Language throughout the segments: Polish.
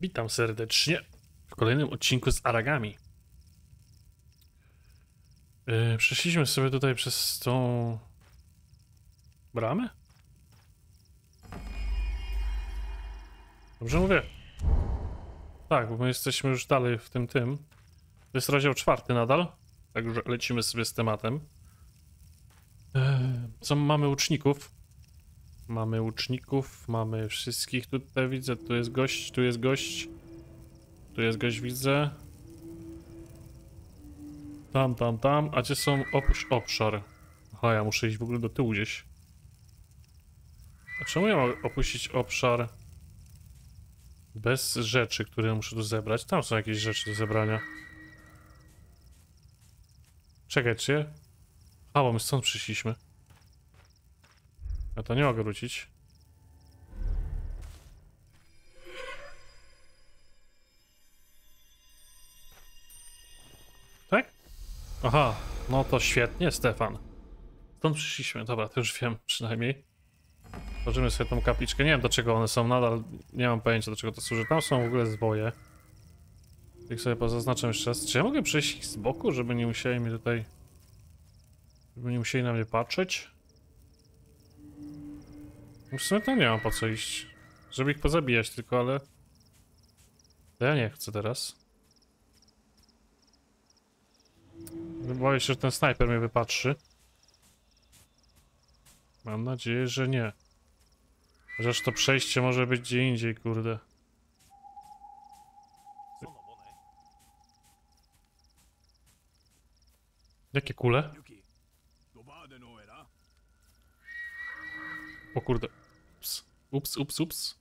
Witam serdecznie w kolejnym odcinku z Aragami. Yy, przeszliśmy sobie tutaj przez tą bramę? Dobrze mówię? Tak, bo my jesteśmy już dalej w tym tym. To jest rozdział czwarty nadal, także lecimy sobie z tematem. Yy, co mamy łuczników? Mamy łuczników, mamy wszystkich tutaj widzę. Tu jest gość, tu jest gość. Tu jest gość, widzę. Tam, tam, tam. A gdzie są opuść obszar? Aha, ja muszę iść w ogóle do tyłu gdzieś. A czemu ja mam opuścić obszar bez rzeczy, które muszę tu zebrać? Tam są jakieś rzeczy do zebrania. Czekaj, czy je? A, bo my stąd przyszliśmy. Ja to nie mogę wrócić. Tak? Aha, no to świetnie, Stefan. Stąd przyszliśmy, dobra, to już wiem przynajmniej. Tworzymy sobie tą kapliczkę. Nie wiem do czego one są, nadal nie mam pojęcia do czego to służy. Tam są w ogóle zwoje. Ich sobie pozaznaczam jeszcze raz. Czy ja mogę przejść z boku, żeby nie musieli mi tutaj... Żeby nie musieli na mnie patrzeć? W sumie to nie mam po co iść. Żeby ich pozabijać tylko, ale... To ja nie chcę teraz. Boję się, że ten snajper mnie wypatrzy. Mam nadzieję, że nie. Chociaż to przejście może być gdzie indziej, kurde. Jakie kule? O kurde. Ups, ups, ups. ups.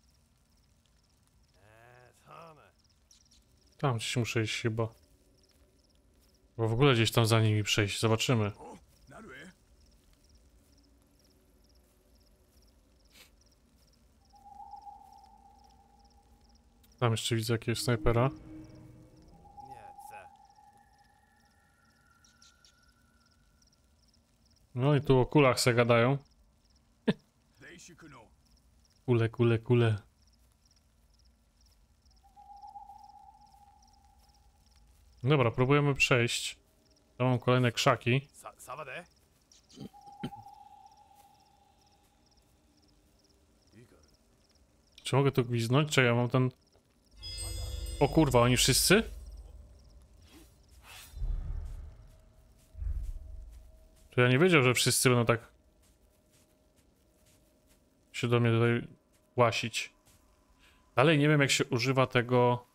Tam gdzieś muszę iść chyba. Bo w ogóle gdzieś tam za nimi przejść, zobaczymy. Tam jeszcze widzę jakiegoś snajpera. No i tu o kulach se gadają. Kule, kule, kule. Dobra, próbujemy przejść. Tam mam kolejne krzaki. Czy mogę to gwiznąć? Czekaj, ja mam ten... O kurwa, oni wszyscy? Czy ja nie wiedział, że wszyscy będą tak się do mnie tutaj łasić. Dalej nie wiem, jak się używa tego...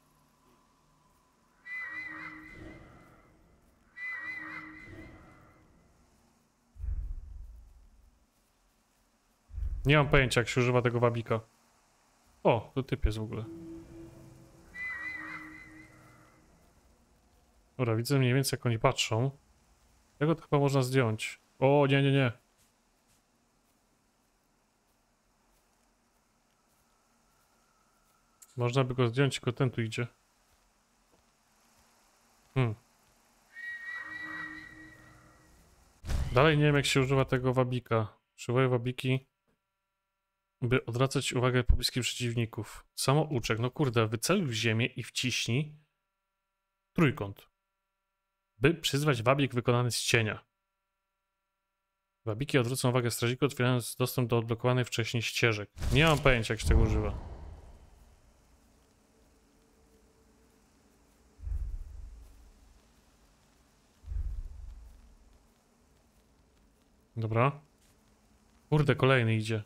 Nie mam pojęcia, jak się używa tego wabika. O, to typ jest w ogóle. Dobra, widzę mniej więcej jak oni patrzą. Tego to chyba można zdjąć. O, nie, nie, nie. Można by go zdjąć, tylko ten tu idzie. Hmm. Dalej nie wiem jak się używa tego wabika. Używają wabiki by odwracać uwagę pobliskich przeciwników. Samouczek, no kurde, wyceluj w ziemię i wciśnij trójkąt. By przyzwać wabik wykonany z cienia. Wabiki odwrócą uwagę strażników, otwierając dostęp do odblokowanych wcześniej ścieżek. Nie mam pojęcia, jak się tego używa. Dobra. Kurde, kolejny idzie.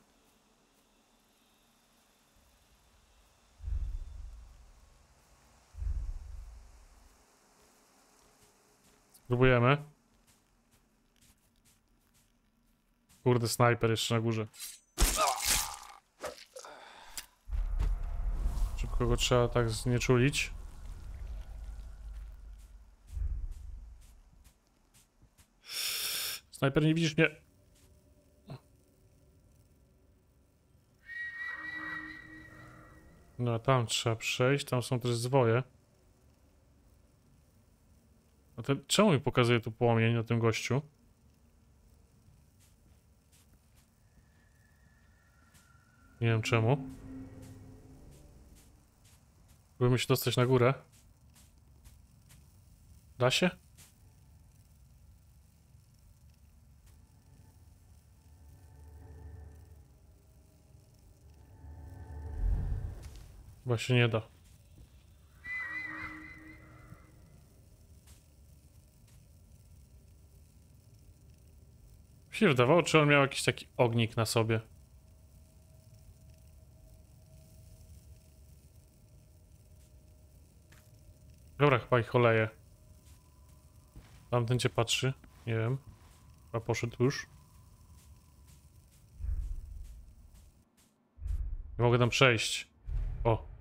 Próbujemy. Kurde, snajper jeszcze na górze. Szybko go trzeba tak znieczulić. Snajper, nie widzisz mnie? No, tam trzeba przejść, tam są też zwoje. A ten, czemu mi pokazuje tu płomień na tym gościu? Nie wiem czemu. Próbujemy się dostać na górę. Da się? Chyba się nie da. Mi się wydawało, czy on miał jakiś taki ognik na sobie. Dobra, chyba ich oleję. Tamten cię patrzy. Nie wiem. Chyba poszedł już. Nie mogę tam przejść. O.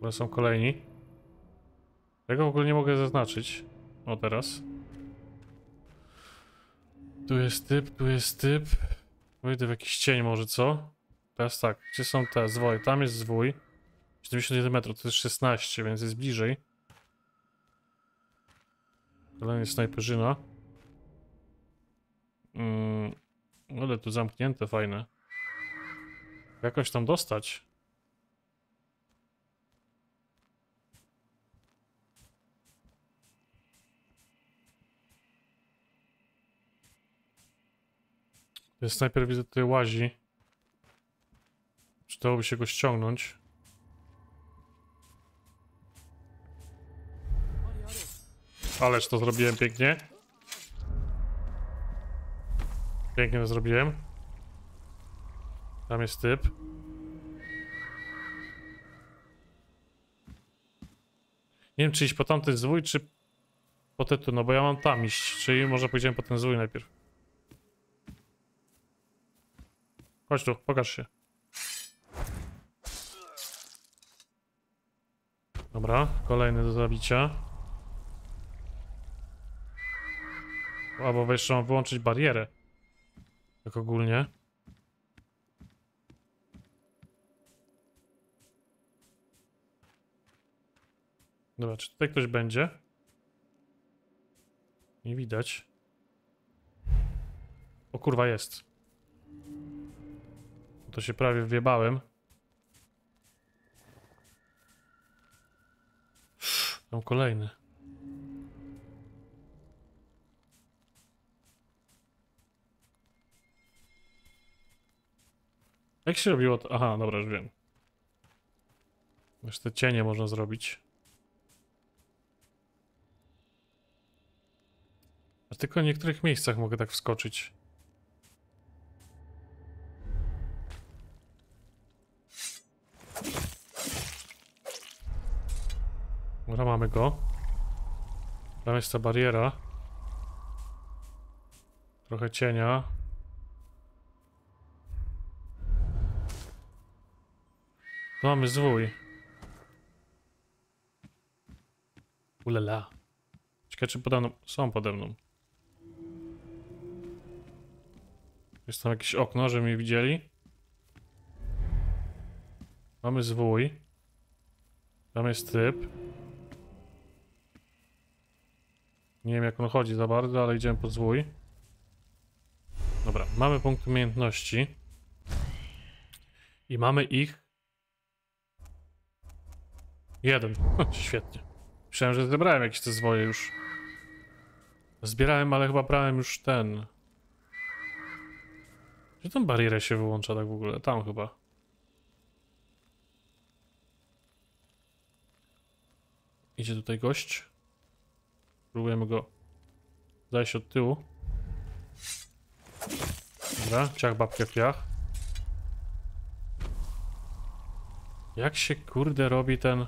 Chyba są kolejni. Tego w ogóle nie mogę zaznaczyć. O, teraz. Tu jest typ, tu jest typ. Wyjdę w jakiś cień może, co? Teraz tak, gdzie są te zwoje? Tam jest zwój. 71 metrów, to jest 16, więc jest bliżej. Kolejny snajperzyna. Mm, ale tu zamknięte, fajne. Jakoś tam dostać. Ten snajper widzę tutaj łazi. Przydałoby się go ściągnąć. Ależ to zrobiłem pięknie. Pięknie to zrobiłem. Tam jest typ. Nie wiem, czy iść po tamten zwój, czy po te tu, no bo ja mam tam iść, czyli może pójdziemy po ten zwój najpierw. Chodź tu, pokaż się. Dobra, kolejny do zabicia. Albo jeszcze mam wyłączyć barierę. Tak ogólnie. Dobra, czy tutaj ktoś będzie? Nie widać. O kurwa jest. To się prawie wjebałem. Tam kolejny. Jak się robiło to? Aha, dobra, już wiem. Jeszcze te cienie można zrobić. A tylko w niektórych miejscach mogę tak wskoczyć. Dobra, mamy go. Tam jest ta bariera. Trochę cienia. Tu mamy zwój. Ulala. Ciekawe, czy pode. Są pode mną. Jest tam jakieś okno, że mnie widzieli. Mamy zwój. Tam jest typ. Nie wiem jak on chodzi za bardzo, ale idziemy pod zwój. Dobra, mamy punkt umiejętności. I mamy ich... Jeden. Świetnie. Myślałem, że zebrałem jakieś te zwoje już. Zbierałem, ale chyba brałem już ten. Gdzie tą barierę się wyłącza tak w ogóle? Tam chyba. Idzie tutaj gość. Próbujemy go zajść od tyłu. Dobra, ciach babkę w piach. Jak się kurde robi ten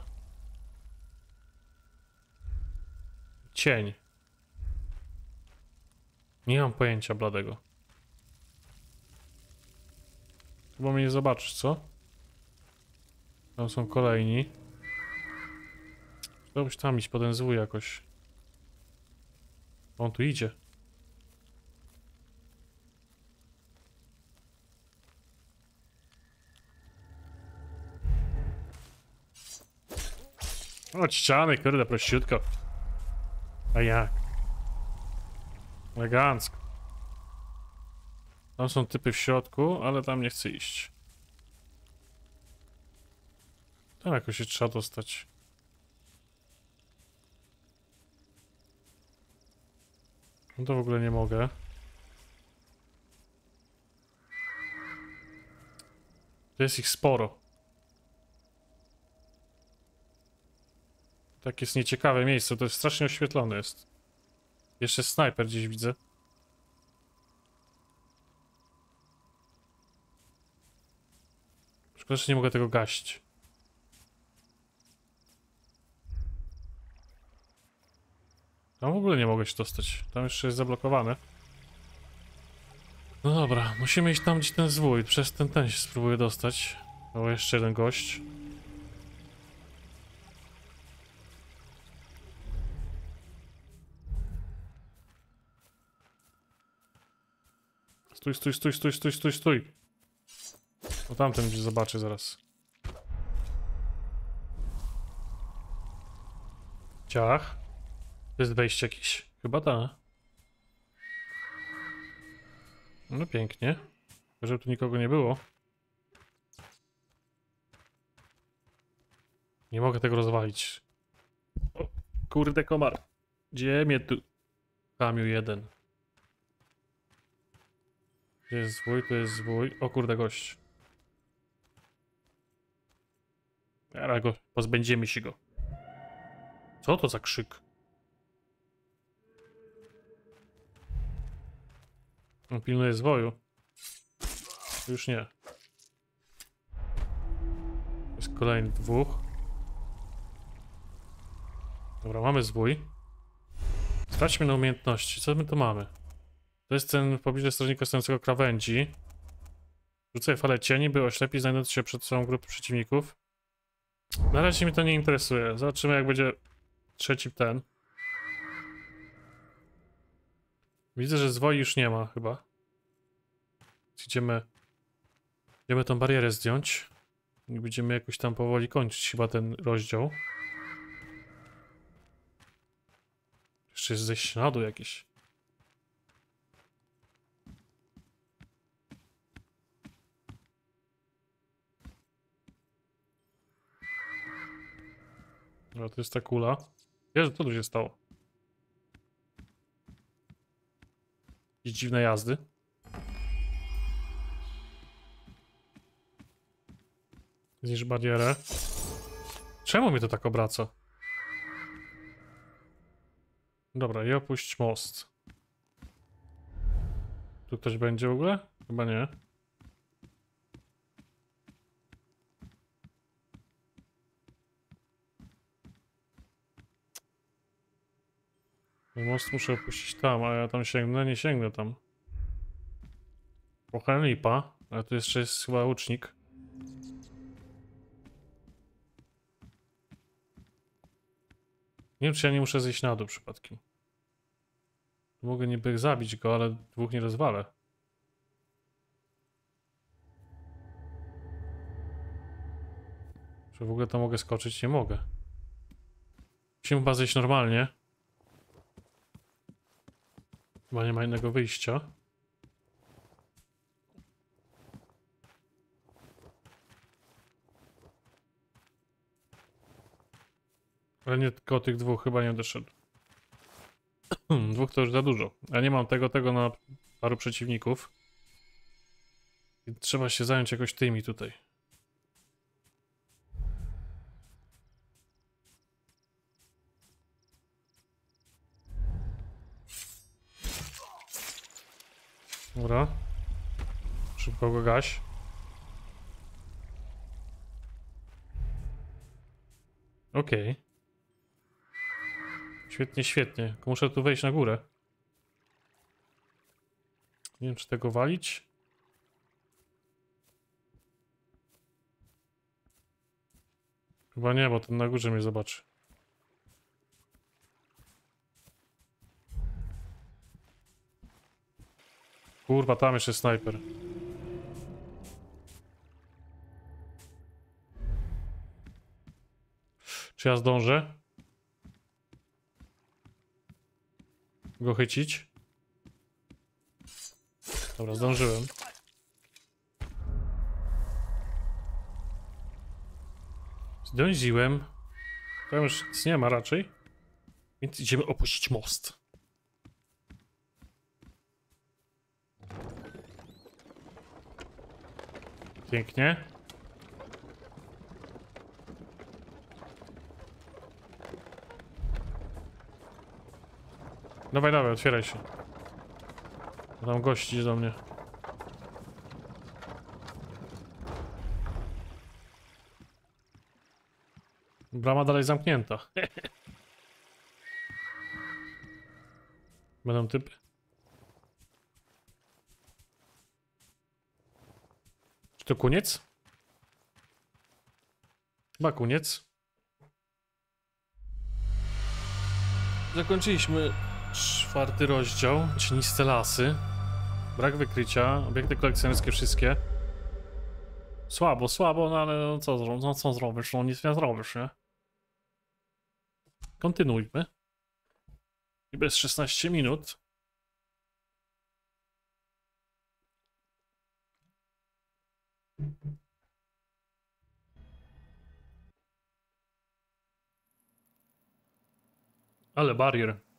cień? Nie mam pojęcia bladego. Chyba mnie nie zobaczysz, co? Tam są kolejni. Chciałbyś tam iść po ten zwój jakoś. On tu idzie. O, ściany, kurde, prościutko. A jak? Elegancko. Tam są typy w środku, ale tam nie chcę iść. Tam jakoś się trzeba dostać. No to w ogóle nie mogę. To jest ich sporo. Tak jest nieciekawe miejsce, to jest strasznie oświetlone jest. Jeszcze snajper gdzieś widzę. Szkoda, że nie mogę tego gaść. Tam w ogóle nie mogę się dostać. Tam jeszcze jest zablokowane. No dobra, musimy iść tam, gdzie ten zwój. Przez ten ten się spróbuję dostać. O, jeszcze jeden gość. Stój, stój, stój, stój, stój, stój, stój. O tamten gdzieś zobaczę zaraz. Ciach. To jest wejście jakieś. Chyba ta. No pięknie. Żeby tu nikogo nie było. Nie mogę tego rozwalić. O, kurde komar. Gdzie mnie tu... Kamiu jeden. Gdzie jest zwój? To jest zwój. O kurde gość. Jara go, pozbędziemy się go. Co to za krzyk? On pilnuje zwoju. Już nie. Jest kolejny dwóch. Dobra, mamy zwój. Sprawdźmy na umiejętności. Co my tu mamy? To jest ten w pobliżu strażnika stojącego krawędzi. Rzucaj falę cieni, by oślepić znajdując się przed sobą grupy przeciwników. Na razie mnie to nie interesuje. Zobaczymy jak będzie trzeci ten. Widzę, że zwoi już nie ma chyba. Idziemy... Idziemy tą barierę zdjąć. I będziemy jakoś tam powoli kończyć chyba ten rozdział. Jeszcze jest na dół jakieś. No to jest ta kula. Jezu, co tu się stało? Jakieś dziwne jazdy. Zniszcz barierę. Czemu mnie to tak obraca? Dobra, i opuść most. Tu ktoś będzie w ogóle? Chyba nie. Most muszę opuścić tam, a ja tam sięgnę, nie sięgnę tam. Trochę lipa, ale tu jeszcze jest chyba łucznik. Nie wiem, czy ja nie muszę zejść na dół przypadkiem. Mogę niby zabić go, ale dwóch nie rozwalę. Czy w ogóle to mogę skoczyć? Nie mogę. Musimy chyba zejść normalnie. Chyba nie ma innego wyjścia. Ale nie tylko tych dwóch chyba nie doszedł. dwóch to już za dużo. Ja nie mam tego, tego na paru przeciwników. I trzeba się zająć jakoś tymi tutaj. Szybko go gaś. Okej. Świetnie, świetnie. Tylko muszę tu wejść na górę. Nie wiem, czy tego walić. Chyba nie, bo ten na górze mnie zobaczy. Kurwa, tam jeszcze snajper. Czy ja zdążę? Go chycić? Dobra, zdążyłem. Dąziłem. Tam już nic nie ma raczej. Więc idziemy opuścić most. Pięknie. Dawaj, dawaj, otwieraj się. Tam idzie do mnie. Brama dalej zamknięta. Będą typy. Czy to koniec? Chyba koniec. Zakończyliśmy czwarty rozdział, cieniste lasy. Brak wykrycia, obiekty kolekcjonerskie wszystkie. Słabo, słabo, no ale no co, no co zrobisz? No nic nie zrobisz, nie? Kontynuujmy. I bez 16 minut. Ale barier.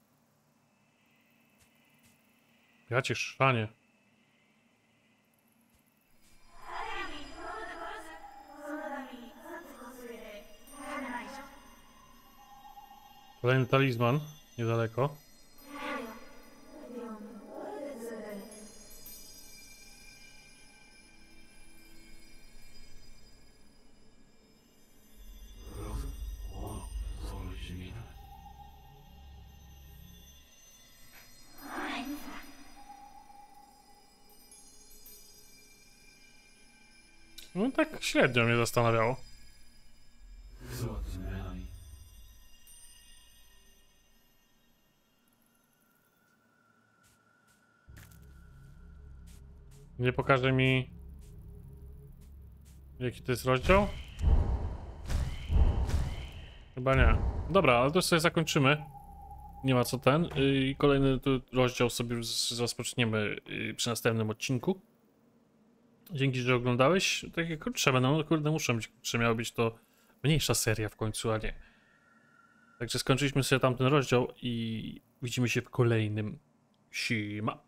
Ja cię szanie. Kolejny talizman, niedaleko. No tak średnio mnie zastanawiało. Nie pokaże mi... Jaki to jest rozdział? Chyba nie. Dobra, ale to sobie zakończymy. Nie ma co ten. I kolejny rozdział sobie rozpoczniemy y, przy następnym odcinku. Dzięki, że oglądałeś. Takie krótsze będą, no kurde, muszą być, czy miała być to mniejsza seria w końcu, a nie. Także skończyliśmy sobie tamten rozdział i widzimy się w kolejnym. Sima.